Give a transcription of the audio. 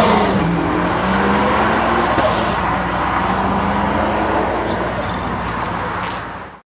Oh.